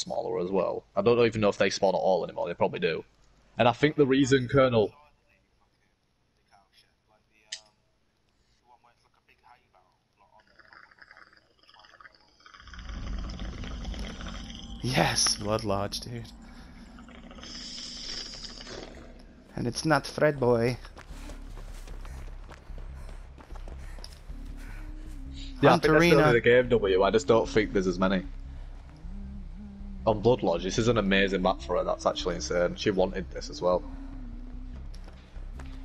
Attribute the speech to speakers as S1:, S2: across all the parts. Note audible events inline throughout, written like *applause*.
S1: smaller as well. I don't even know if they spawn at all anymore. They probably do. And I think the reason Colonel.
S2: Yes, Blood Lodge, dude. And it's not Fred Boy.
S1: Yeah, I think that's the game W. I just don't think there's as many. On Blood Lodge, this is an amazing map for her. That's actually insane. She wanted this as well.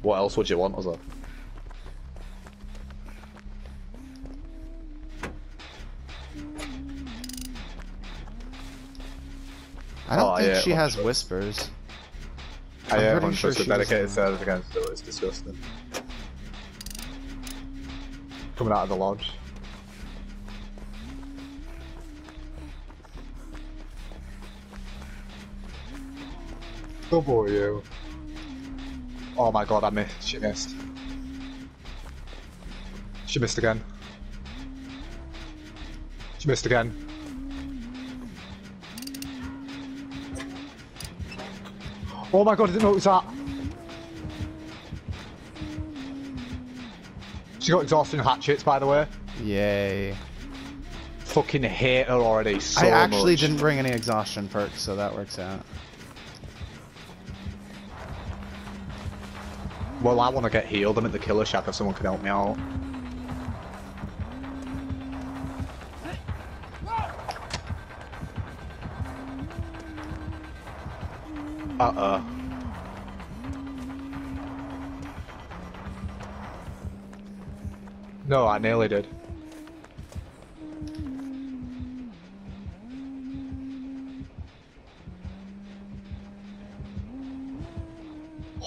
S1: What else would you want, as a?
S2: I don't
S1: Oh,
S2: think
S1: yeah,
S2: she has whispers.
S1: I
S2: I'm
S1: am
S2: pretty sure she
S1: dedicated service against it. It's disgusting. Coming out of the lodge. Oh, Double you. Oh my god, I missed. She missed. She missed again. She missed again. Oh my god, I didn't know it was that. She got exhausting hatchets, by the way.
S2: Yay.
S1: Fucking hate her already so
S2: I actually
S1: much.
S2: didn't bring any exhaustion perks, so that works out.
S1: Well, I want to get healed. I'm at the killer shack if someone can help me out. Uh-uh. No, I nearly did.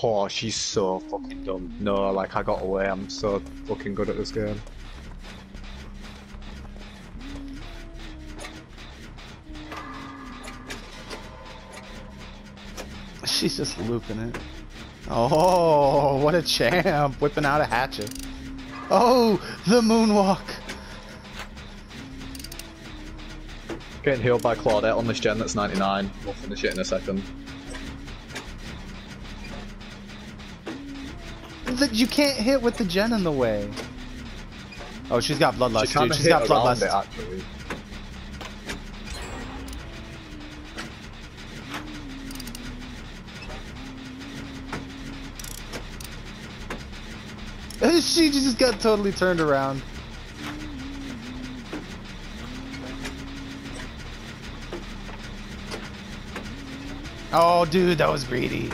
S1: Oh, she's so fucking dumb. No, like I got away. I'm so fucking good at this game. *laughs*
S2: She's just looping it. Oh, what a champ! Whipping out a hatchet. Oh, the moonwalk!
S1: Getting healed by Claudette on this gen that's 99. We'll finish it in a second.
S2: The- You can't hit with the gen in the way. Oh, she's got bloodlust,
S1: she
S2: dude. She's got bloodlust.
S1: it actually. *laughs*
S2: she just got totally turned around. Oh, dude, that was greedy.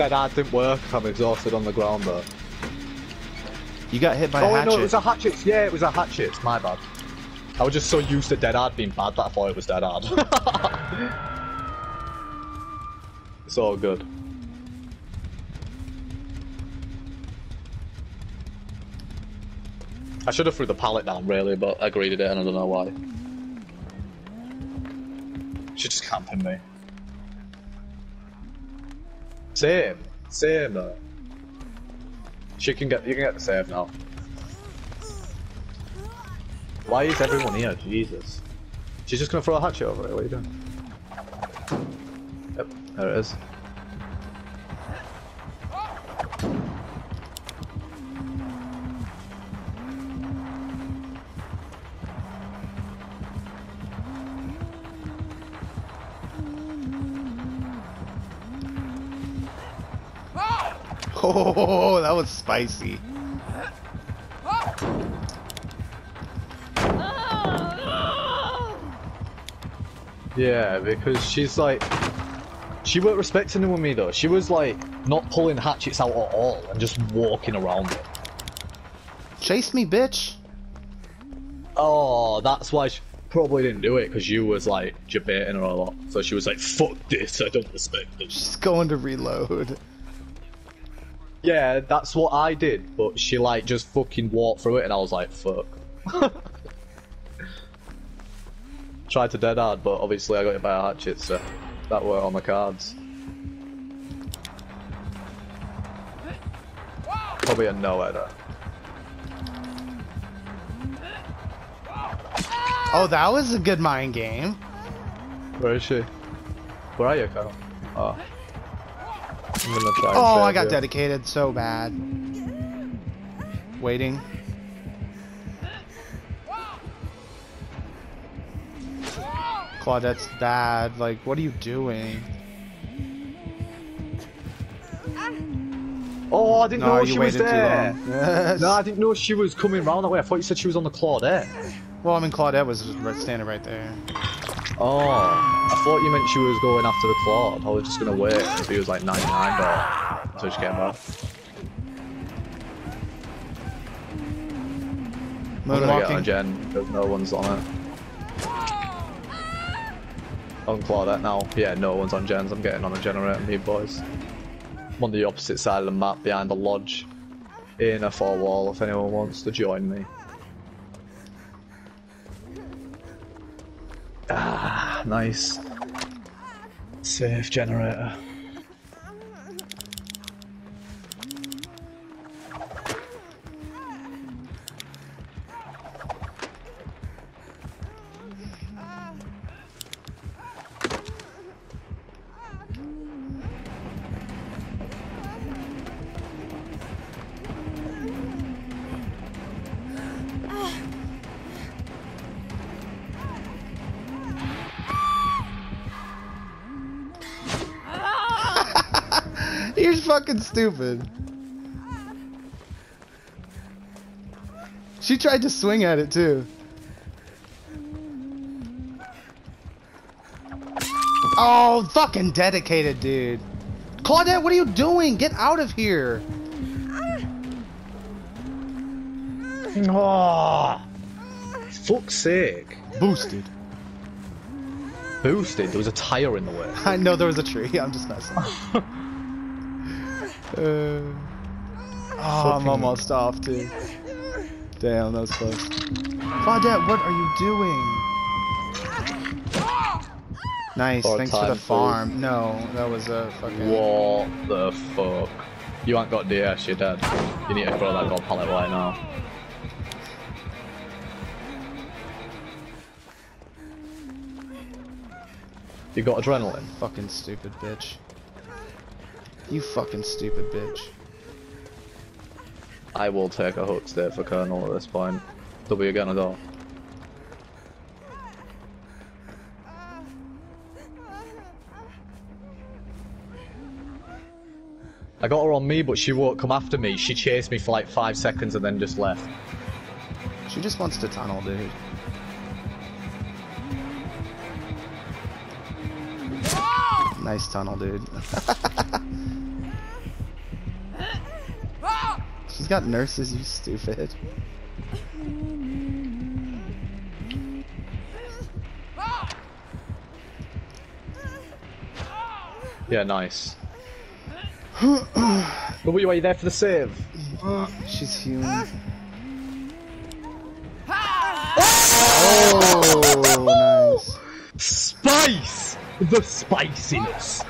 S1: That ah, ad didn't work. I'm exhausted on the ground though.
S2: You got hit by
S1: oh
S2: a hatchet.
S1: no, it was a hatchet. Yeah, it was a hatchet. My bad. I was just so used to Dead Hard being bad that I thought it was Dead Hard. *laughs* it's all good. I should have threw the pallet down really, but I greeted it and I don't know why. She's just camping me. Same, same though. She can get, you can get the save now. Why is everyone here? Jesus. She's just gonna throw a hatchet over it. What are you doing? Yep, there it is.
S2: Oh, that was spicy.
S1: Yeah, because she's like, she weren't respecting him with me though. She was like not pulling hatchets out at all and just walking around it.
S2: Chase me, bitch.
S1: Oh, that's why she probably didn't do it because you was like debating her a lot. So she was like, "Fuck this! I don't respect this."
S2: She's going to reload.
S1: Yeah, that's what I did, but she like just fucking walked through it, and I was like, "Fuck." *laughs* Tried to dead hard, but obviously I got hit by a hatchet, so that were on the cards. Probably a no header.
S2: Oh, that was a good mind game.
S1: Where is she? Where are you, Carl? Oh.
S2: Oh, I got
S1: you.
S2: dedicated so bad. Waiting. Claudette's bad. Like, what are you doing?
S1: Oh, I didn't
S2: No,
S1: know she was there.
S2: Yes.
S1: No, I didn't know she was coming round that way. I thought you said she was on the Claudette.
S2: Well, I mean, Claudette was standing right there.
S1: Oh, I thought you meant she was going after the Claude. I was just gonna wait if he was like 99, but until she came back. I'm gonna get on a gen because no one's on it. On Claudette now. Yeah, no one's on gens. I'm getting on a generator, me boys. I'm on the opposite side of the map behind the lodge. In a four wall if anyone wants to join me. Nice. Safe generator.
S2: You're fucking stupid. She tried to swing at it too. Oh, fucking dedicated, dude. Claudette, what are you doing? Get out of here.
S1: Oh, fuck's sake.
S2: Boosted.
S1: Boosted, there was a tire in the way. *laughs*
S2: I know there was a tree. I'm just messing. *laughs* uh, oh, I'm almost off, too. Damn, that was close. Claudette, what are you doing? Nice,
S1: Or
S2: thanks for the
S1: time, please.
S2: farm. No, that was a fucking.
S1: What the fuck? You ain't got DS, you're dead. You need to throw that gold pallet right now. You got adrenaline?
S2: Fucking stupid bitch. You fucking stupid bitch.
S1: I will take a hook stay for Colonel at this point. W gonna go. I got her on me, but she won't come after me. She chased me for like five seconds and then just left.
S2: She just wants to tunnel, dude. Ah! Nice tunnel, dude. *laughs* got nurses, you stupid.
S1: Yeah, nice. W, are you there for the save?
S2: She's human. Oh! oh, nice.
S1: Spice! The spiciness!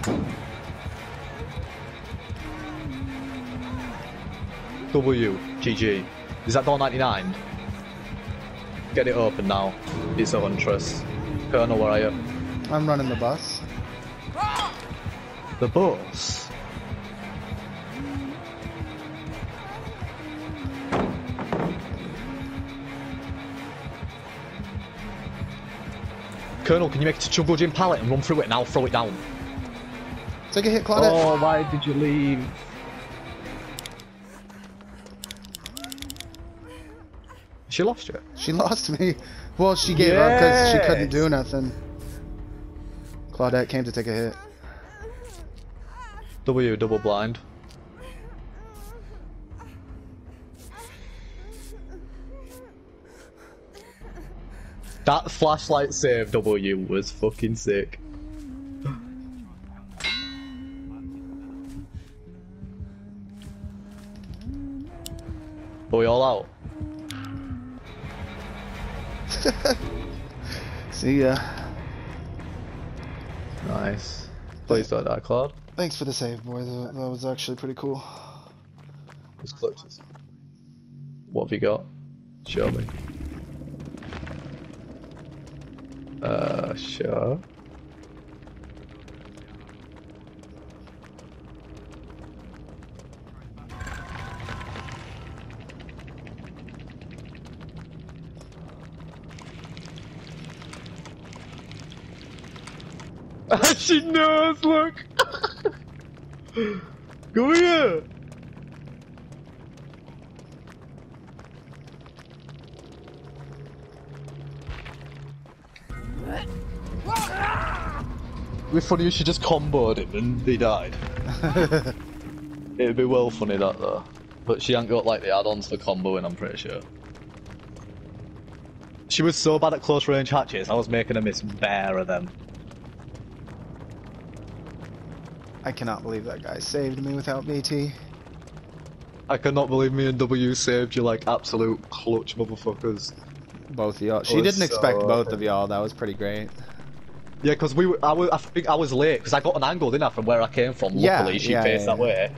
S1: W, GG. Is that door 99? Get it open now. It's a huntress. Colonel, where are you?
S2: I'm running the bus.
S1: The bus. Colonel, can you make it to Jungle Gym pallet and run through it and I'll throw it down?
S2: Take a hit, Claudette.
S1: Oh, why did you leave? She lost you.
S2: She lost me. Well, she gave up because she couldn't do nothing. Claudette came to take a hit.
S1: W double blind. That flashlight save W was fucking sick. Are we all out? *laughs*
S2: See ya.
S1: Nice. Please don't die, Claude.
S2: Thanks for the save, boy. That, that was actually pretty cool.
S1: Just clutches. What have you got? Show me. Uh, sure. She knows, look! Go here! It'd be funny if she just comboed him and he died. *laughs* It'd be well funny that though. But she ain't got like the add-ons for comboing, I'm pretty sure. She was so bad at close range hatches, I was making her miss bare of them.
S2: I cannot believe that guy saved me without BT.
S1: I cannot believe me and W saved you like absolute clutch motherfuckers.
S2: Both of y'all. She didn't expect
S1: so
S2: both
S1: awesome.
S2: of y'all. That was pretty great.
S1: Yeah, because we, were, I, was, I think I was late because I got an angle, didn't I, from where I came from.
S2: Yeah,
S1: Luckily, she
S2: yeah,
S1: faced
S2: yeah,
S1: that way.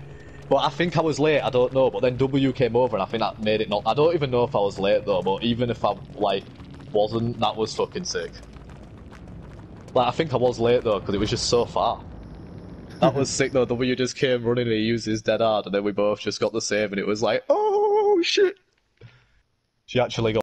S1: But I think I was late. I don't know. But then W came over, and I think that made it not. I don't even know if I was late though. But even if I like wasn't, that was fucking sick. Like I think I was late though because it was just so far. That was sick though. The way you just came running and he used his dead hard, and then we both just got the save, and it was like, oh shit. She actually got.